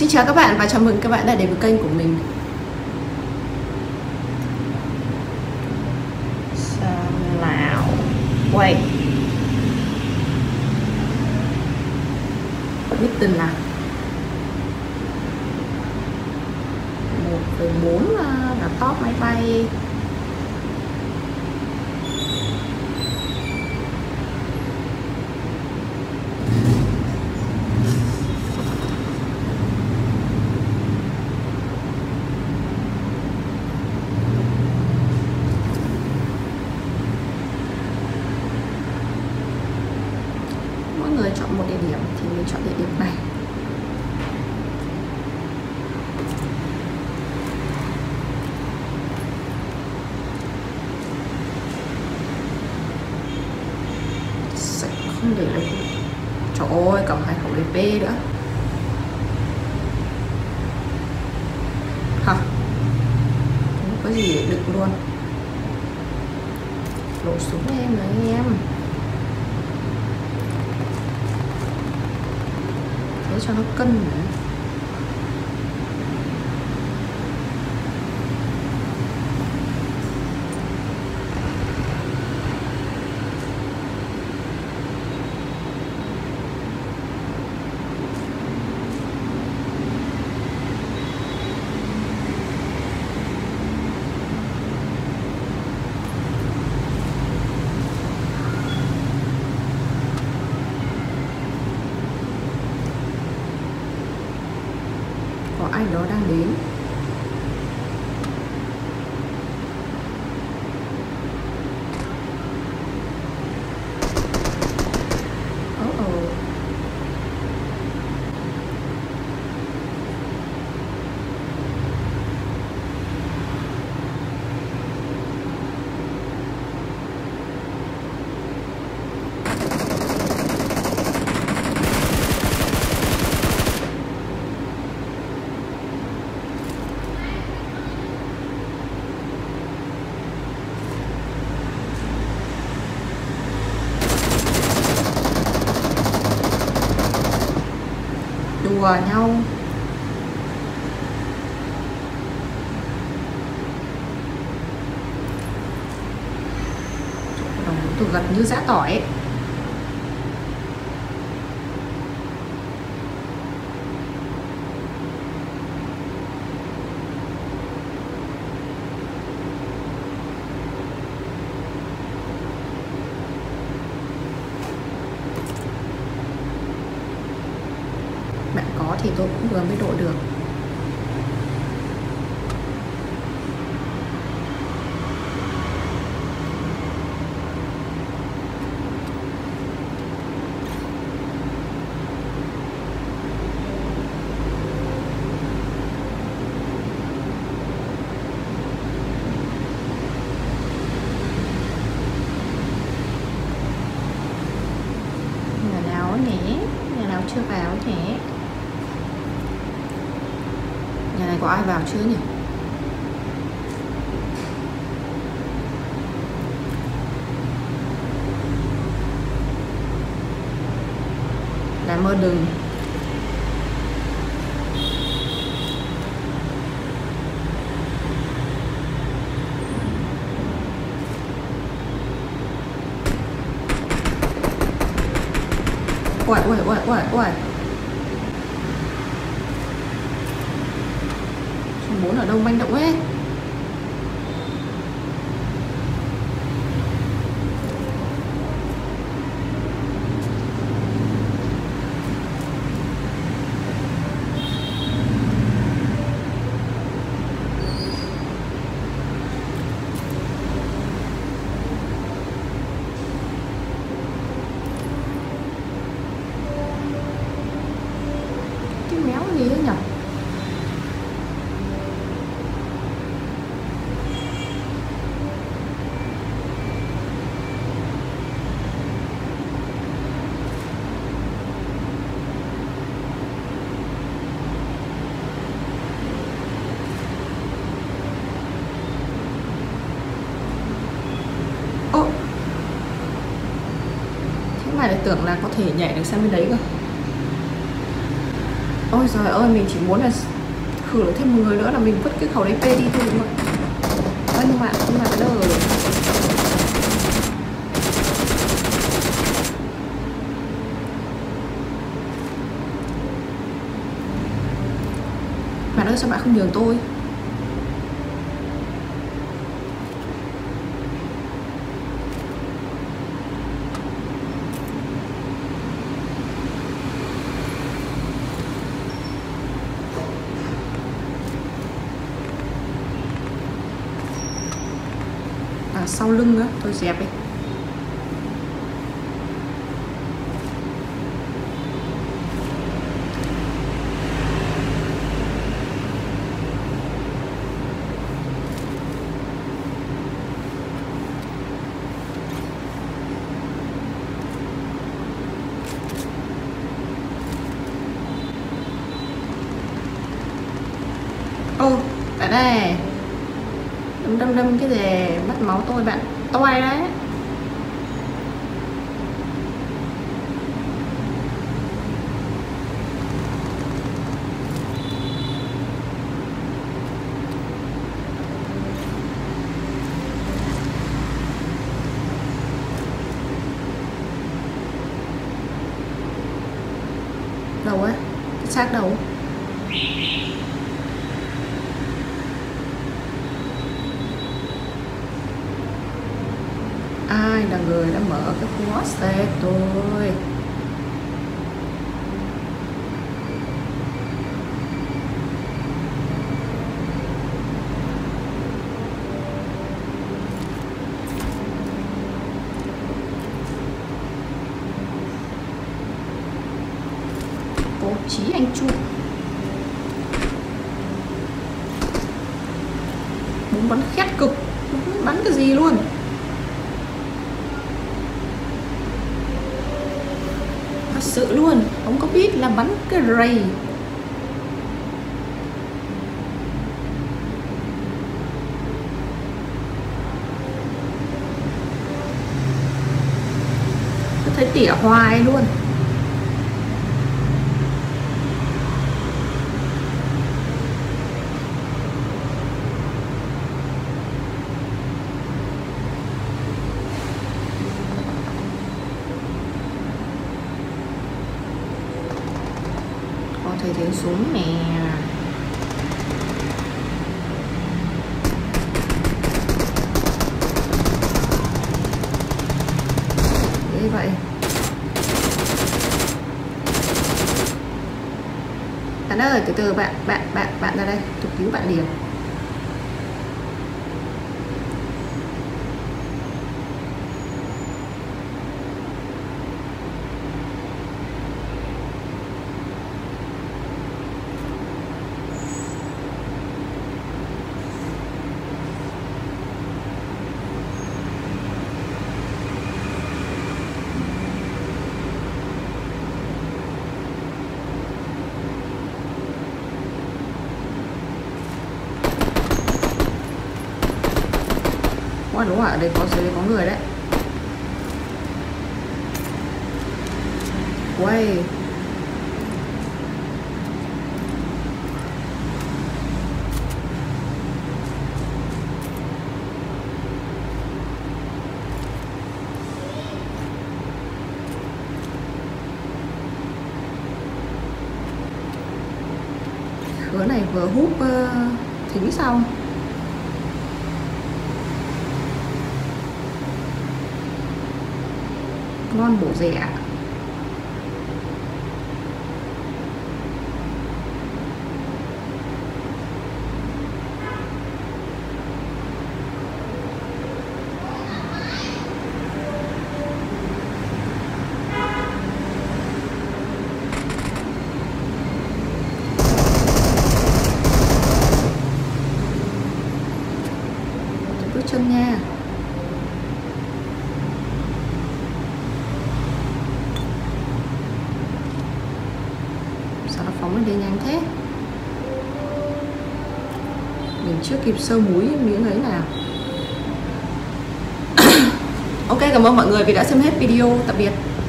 Xin chào các bạn và chào mừng các bạn đã đến với kênh của mình. Sao nào? Quay, Biết tình là 1,4 là top máy bay. Mỗi người chọn một địa điểm thì mình chọn địa điểm này. Sẽ không để được trời ơi còn hai khẩu DP nữa hả? Không có gì để đựng luôn. Lộ xuống em rồi em. 전화 끊네. Đùa nhau đồng tôi gật như giã tỏi ấy. bạn có thì tôi cũng vừa mới độ được. Chưa vào nhé? Này có ai vào chưa nhỉ? Làm ơn đừng. Ui ui ui ui ui muốn ở đâu manh động hết cái méo gì ấy nhỉ Ô Thế mà lại tưởng là có thể nhảy được sang bên đấy cơ ôi trời ơi, mình chỉ muốn là khử được thêm một người nữa là mình vứt cái khẩu đấy đi thôi, đúng không ơ, nhưng mà nhưng mà cái rồi. bạn ơi, sao bạn không nhường tôi à, sau lưng nữa tôi dẹp đi. Ô tại đây đâm đâm cái gì mất máu tôi bạn. Toai đấy. Đầu á xác đầu ai là người đã mở cái khóa xe tôi bố trí anh chu bún bắn khét cực Bún bắn cái gì luôn thật sự luôn. Không có biết là bắn cái rầy? Thấy tỉa hoài luôn. Lên xuống nè. Thế vậy. Bạn ơi, từ từ, bạn bạn bạn bạn ra đây tôi cứu bạn liền. Ủa đúng rồi, ở đây có dưới đây có người đấy. Quay. Cửa này vừa hút uh, thính xong ngon bổ rẻ sao lên nhanh thế. Mình chưa kịp sơ muối miếng ấy nào. Ok, cảm ơn mọi người vì đã xem hết video. Tạm biệt.